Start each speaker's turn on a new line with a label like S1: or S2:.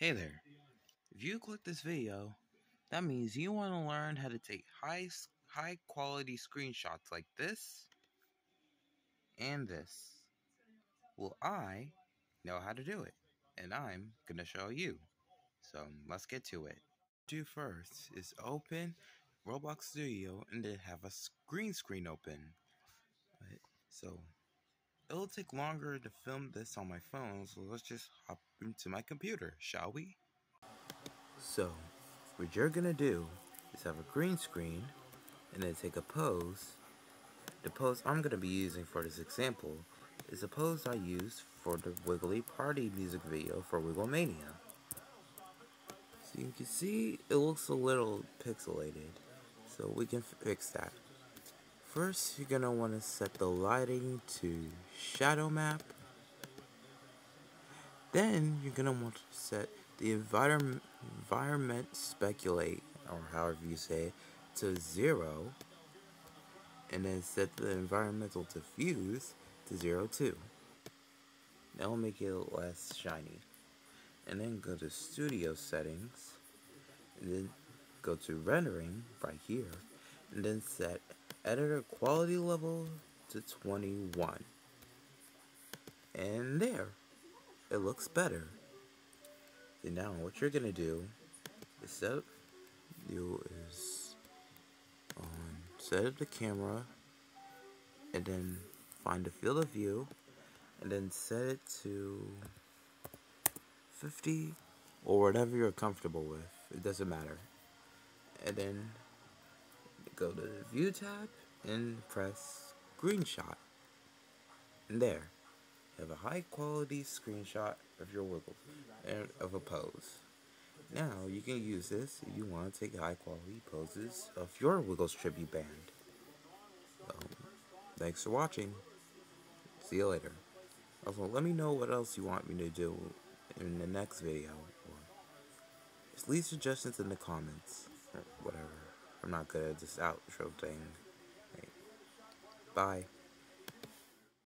S1: Hey there. If you click this video, that means you want to learn how to take high high quality screenshots like this and this. Well, I know how to do it, and I'm going to show you. So, let's get to it. Do first is open Roblox Studio and then have a green screen open. Right, so, it'll take longer to film this on my phone, so let's just hop into my computer, shall we? So, what you're gonna do is have a green screen and then take a pose. The pose I'm gonna be using for this example is a pose I used for the Wiggly Party music video for Wigglemania. So you can see it looks a little pixelated, so we can fix that. First, you're going to want to set the lighting to shadow map. Then, you're going to want to set the environment, environment speculate, or however you say it, to zero. And then set the environmental diffuse to zero too. That'll make it less shiny. And then go to studio settings. And then go to rendering right here. And then set editor quality level to 21. And there, it looks better. So now what you're gonna do is set up you is on set up the camera and then find the field of view and then set it to 50 or whatever you're comfortable with. It doesn't matter. And then go to the view tab and press screenshot. And there, you have a high quality screenshot of your wiggle and of a pose. Now you can use this if you want to take high quality poses of your Wiggles tribute band. Um, thanks for watching. See you later. Also, let me know what else you want me to do in the next video. Or just leave suggestions in the comments. Or whatever. I'm not good at this outro thing. Bye.